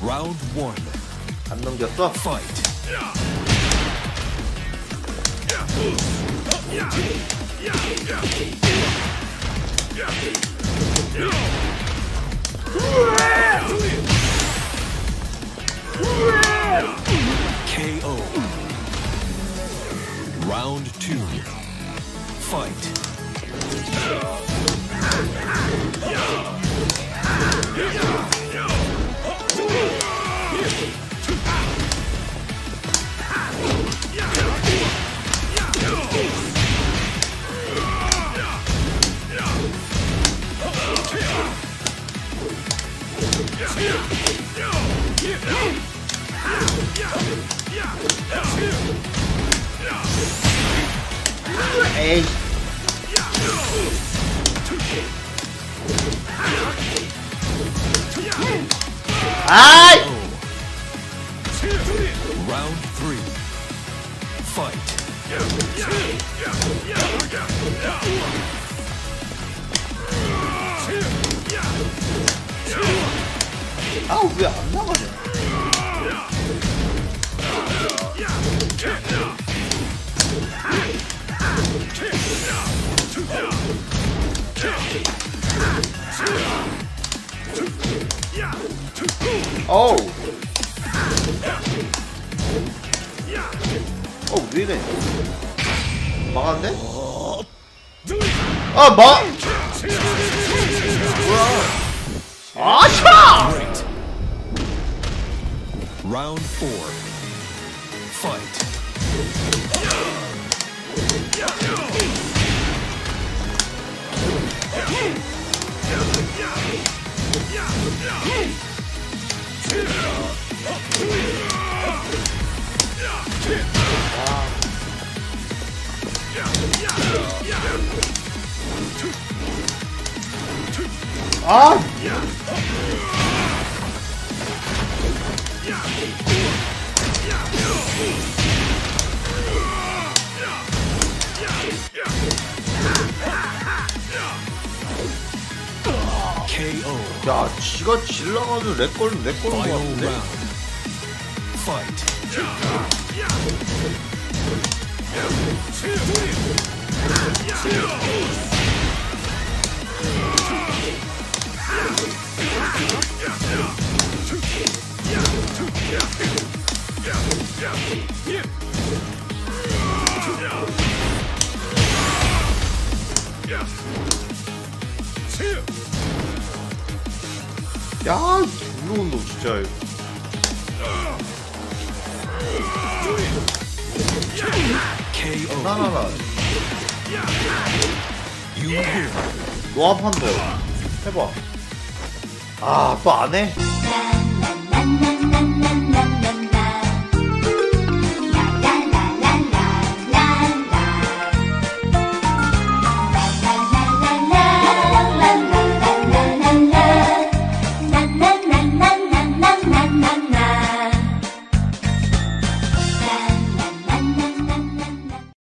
Round one. 안 넘겼어? Fight. KO. Round two. Fight. 에 Hey. Ay. Round three. Fight. 아우 왜 안 나가냐? 어우. 어우 왜 이래? 막았네? 아 막. 뭐야? 아샤! Round four. Fight. 아! 야, 지가 질러가지고 렉 걸면 렉 걸는 거 같은데? 야, 무서운 놈 진짜. 나나나, You win. 너한판 더. 해봐. 아, 또 안 해?